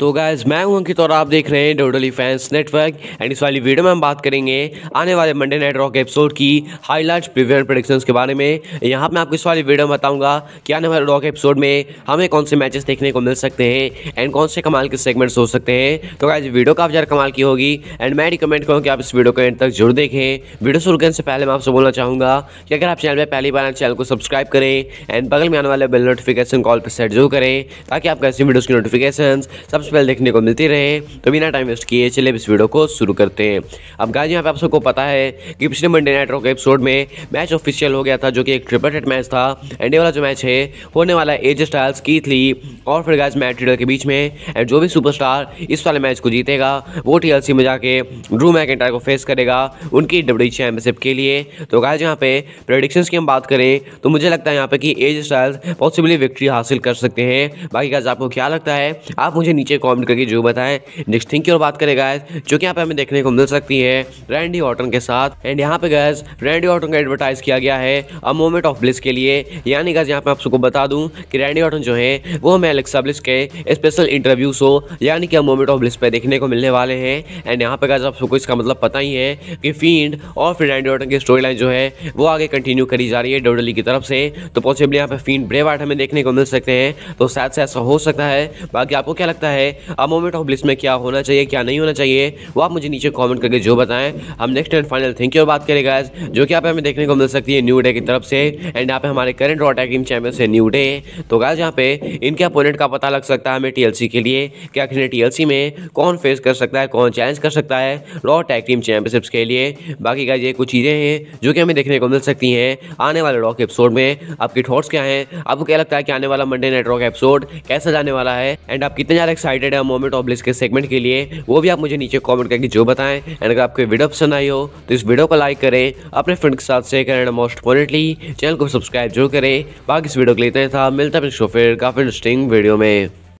तो गैस मैं हूँ अंकित और आप देख रहे हैं डोडली फैंस नेटवर्क एंड इस वाली वीडियो में हम बात करेंगे आने वाले मंडे नाइट रॉक एपिसोड की हाईलाइट्स प्रीवियर प्रोडिक्शंस के बारे में। यहाँ मैं आपको इस वाली वीडियो में बताऊँगा कि आने वाले रॉक एपिसोड में हमें कौन से मैचेस देखने को मिल सकते हैं एंड कौन से कमाल के सेगमेंट्स हो सकते हैं। तो गैस वीडियो काफ़ी ज़्यादा कमाल की होगी एंड मैं रिकमेंड करूँ कि आप इस वीडियो को एंड तक ज़रूर देखें। वीडियो शुरू करने से पहले मैं आपसे बोलना चाहूँगा कि अगर आप चैनल पर पहली बार चैनल को सब्सक्राइब करें एंड बगल में आने वाले बेल नोटिफिकेशन कॉल पर सेट ज़रूर करें, ताकि आपको ऐसी वीडियोज़ की नोटिफिकेशन सबसे पहले देखने को मिलती रहे। तो बिना टाइम वेस्ट किए चले इस वीडियो को शुरू करते हैं। अब गाय यहाँ पे आप सबको पता है कि पिछले मंडे नाइट रॉक एपिसोड में मैच ऑफिशियल हो गया था, जो कि एक ट्रिपल हेट मैच था। एंड ये वाला जो मैच है होने वाला एज स्टाइल्स की थी और फिर गाइस मैट ट्रेडर के बीच में। एंड जो भी सुपरस्टार इस वाले मैच को जीतेगा, वो टीएलसी में जाके ड्रू मैकेंटायर को फेस करेगा उनकी डब्ल्यू चैंपियनशिप के लिए। तो गाइस यहाँ पे प्रोडिक्शंस की हम बात करें तो मुझे लगता है यहाँ पे कि एज स्टाइल्स पॉसिबली विक्ट्री हासिल कर सकते हैं। बाकी गाइस आपको क्या लगता है? आप मुझे नीचे कमेंट करके जो बताएँ। नेक्स्ट थिंग की और बात करें गाइस जो कि यहाँ पे हमें देखने को मिल सकती है रैंडी ऑटन के साथ। एंड यहाँ पे गैस रैंडी ऑटन का एडवर्टाइज किया गया है अ मोमेंट ऑफ़ ब्लिस के लिए। यानी गैस यहाँ पे आप सबको बता दूँ कि रैंडी ऑटन जो है, वो हमें एलेक्सा ब्लिस के स्पेशल इंटरव्यू शो यानी कि मोमेंट ऑफ़ ब्लिस पे देखने को मिलने वाले हैं। एंड यहाँ पे गैस आप सबको इसका मतलब पता ही है कि फ़ील्ड और फिर रैंडी ऑटन की स्टोरी लाइन जो है, वो आगे कंटिन्यू करी जा रही है डोडली की तरफ़ से। तो पॉसिबली यहाँ पे फ़ील्ड ब्रेव आर्ट हमें देखने को मिल सकते हैं। तो शायद से ऐसा हो सकता है। बाकी आपको क्या लगता है? अ मोमेंट ऑफ़ ब्लिस में क्या होना चाहिए, क्या नहीं होना चाहिए, वो आप मुझे नीचे कमेंट करके जो बताएँ। हम नेक्स्ट एंड फाइनल थिंक की बात करें गाइस जो कि यहाँ पे हमें देखने को मिल सकती है न्यू डे की तरफ़ से एंड यहाँ पे हमारे current Raw tag team champion से न्यू डे तो गाइस यहाँ पे इनके अपोनेंट का पता लग सकता है हमें टीएलसी के लिए, कि आखिर टीएलसी में कौन फेस कर सकता है, कौन चैलेंज कर सकता है रॉ टैग टीम चैंपियनशिप्स के लिए। बाकी गाइस ये कुछ चीज़ें हैं जो कि हमें देखने को मिल सकती हैं आने वाले रॉक एपिसोड में। आपके थॉट्स क्या हैं? आपको क्या लगता है कि आने वाला मंडे नाइट रॉक एपिसोड कैसा जाने वाला है? एंड आप कितने ज़्यादा एक्साइटेड है मोमेंट ऑफ़ ब्लिस के सेगमेंट के लिए, वो भी आप मुझे नीचे कमेंट करके जो बताएँ। एंड अगर आपको वीडियो पसंद आई हो तो इस वीडियो को लाइक करें, अपने फ्रेंड के साथ शेयर करें मोस्ट इंपॉर्टेंटली चैनल को सब्सक्राइब ज़रूर करें। बाकी इस वीडियो के लिए था। मिलता है फिर काफ़ी इंटरेस्टिंग वीडियो में।